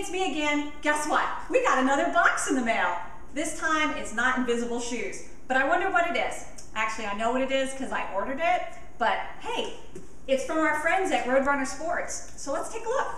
it's me again. Guess what? We got another box in the mail. This time it's not invisible shoes, but I wonder what it is. Actually, I know what it is because I ordered it, but hey, it's from our friends at Roadrunner Sports. So let's take a look.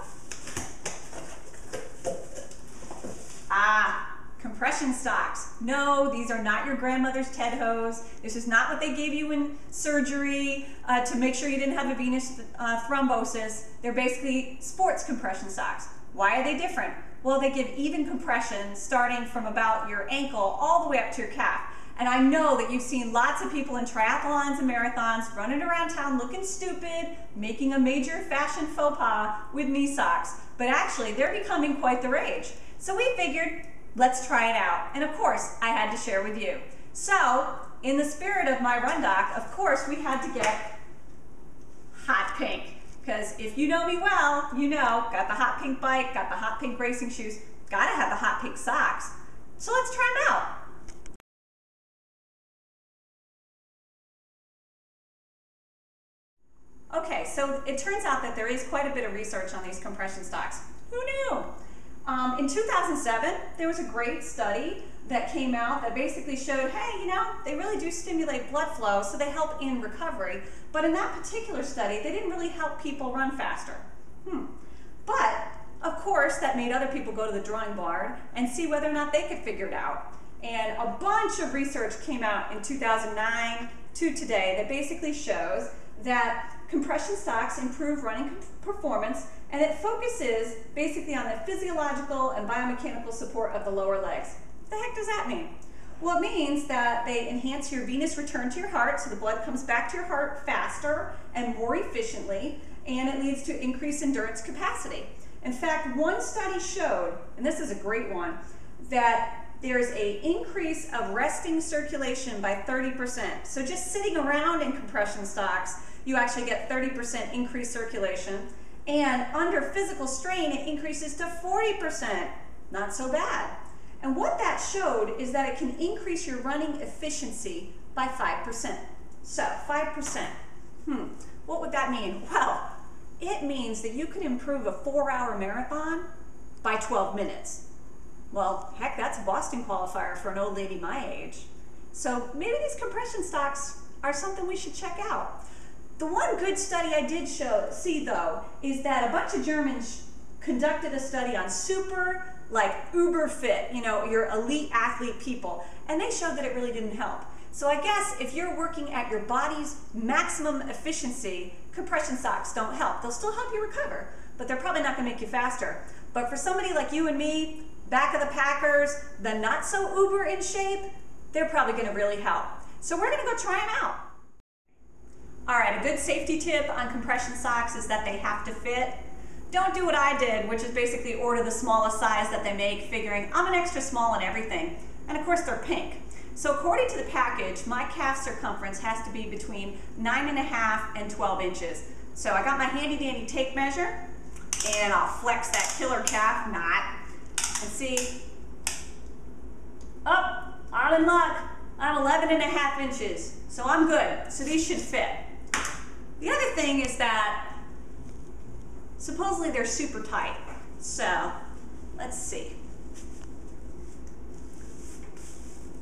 Ah, compression socks. No, these are not your grandmother's TED hose. This is not what they gave you in surgery uh, to make sure you didn't have a venous uh, thrombosis. They're basically sports compression socks. Why are they different? Well, they give even compression starting from about your ankle all the way up to your calf. And I know that you've seen lots of people in triathlons and marathons running around town looking stupid, making a major fashion faux pas with knee socks. But actually, they're becoming quite the rage. So we figured, let's try it out. And of course, I had to share with you. So, in the spirit of myrundoc, of course, we had to get hot pink. Because if you know me well, you know, got the hot pink bike, got the hot pink racing shoes, gotta have the hot pink socks. So let's try them out. Okay, so it turns out that there is quite a bit of research on these compression stocks. Who knew? Um, in 2007, there was a great study that came out that basically showed, hey, you know, they really do stimulate blood flow, so they help in recovery. But in that particular study, they didn't really help people run faster. Hmm. But, of course, that made other people go to the drawing board and see whether or not they could figure it out. And a bunch of research came out in 2009 to today that basically shows that compression socks improve running performance and it focuses basically on the physiological and biomechanical support of the lower legs. What the heck does that mean? Well, it means that they enhance your venous return to your heart, so the blood comes back to your heart faster and more efficiently, and it leads to increased endurance capacity. In fact, one study showed, and this is a great one, that there's a increase of resting circulation by 30%. So just sitting around in compression stocks, you actually get 30% increased circulation. And under physical strain, it increases to 40%. Not so bad. And what that showed is that it can increase your running efficiency by 5%. So, 5%. Hmm, what would that mean? Well, it means that you can improve a four hour marathon by 12 minutes. Well, heck, that's a Boston qualifier for an old lady my age. So maybe these compression stocks are something we should check out. The one good study I did show, see though, is that a bunch of Germans conducted a study on super, like uber fit, you know, your elite athlete people, and they showed that it really didn't help. So I guess if you're working at your body's maximum efficiency, compression socks don't help. They'll still help you recover, but they're probably not gonna make you faster. But for somebody like you and me, back of the packers, the not so uber in shape, they're probably gonna really help. So we're gonna go try them out. All right, a good safety tip on compression socks is that they have to fit. Don't do what I did, which is basically order the smallest size that they make, figuring I'm an extra small in everything. And of course they're pink. So according to the package, my calf circumference has to be between nine and a half and 12 inches. So I got my handy dandy tape measure and I'll flex that killer calf knot and see, oh, I'm in luck. I'm 11 and a half inches, so I'm good. So these should fit. The other thing is that supposedly they're super tight. So let's see.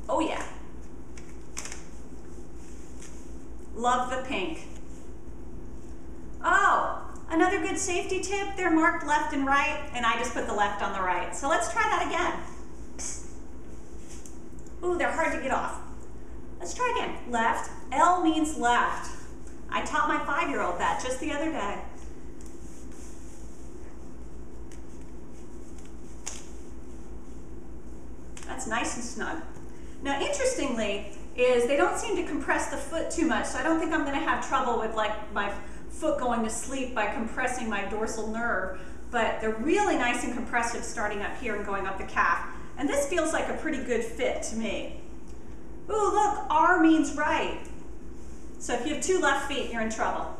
Oh yeah. Love the pink. Oh, another good safety tip, they're marked left and right, and I just put the left on the right. So let's try that again. Ooh, they're hard to get off. Let's try again. Left. L means left. I taught my five-year-old that just the other day. That's nice and snug. Now, interestingly, is they don't seem to compress the foot too much, so I don't think I'm going to have trouble with like my foot going to sleep by compressing my dorsal nerve, but they're really nice and compressive starting up here and going up the calf. And this feels like a pretty good fit to me. Ooh, look, R means right. So if you have two left feet, you're in trouble.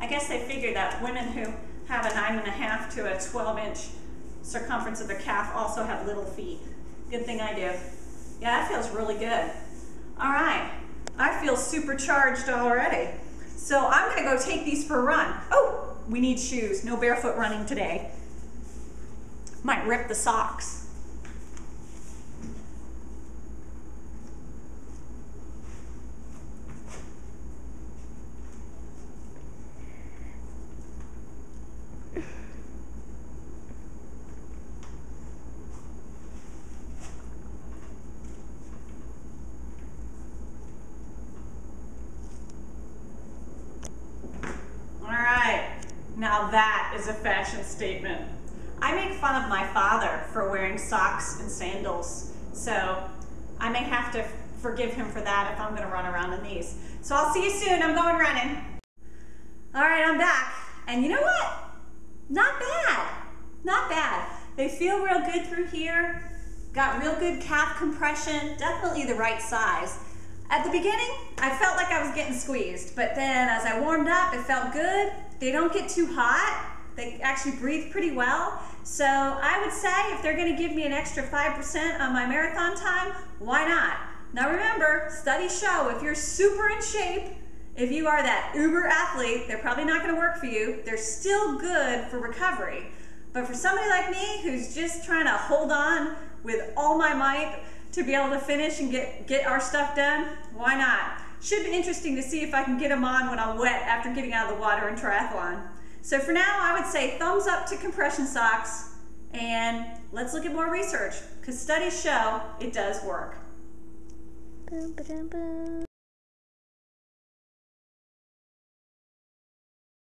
I guess they figure that women who have a nine and a half to a 12 inch circumference of the calf also have little feet. Good thing I do. Yeah, that feels really good. All right, I feel supercharged already. So I'm gonna go take these for a run. Oh, we need shoes. No barefoot running today. Might rip the socks. Now that is a fashion statement. I make fun of my father for wearing socks and sandals, so I may have to forgive him for that if I'm gonna run around in these. So I'll see you soon, I'm going running. All right, I'm back. And you know what? Not bad, not bad. They feel real good through here. Got real good calf compression, definitely the right size. At the beginning, I felt like I was getting squeezed, but then as I warmed up, it felt good. They don't get too hot. They actually breathe pretty well. So I would say if they're gonna give me an extra 5% on my marathon time, why not? Now remember, studies show if you're super in shape, if you are that uber athlete, they're probably not gonna work for you. They're still good for recovery. But for somebody like me who's just trying to hold on with all my might, to be able to finish and get, get our stuff done, why not? Should be interesting to see if I can get them on when I'm wet after getting out of the water in triathlon. So for now, I would say thumbs up to compression socks and let's look at more research because studies show it does work.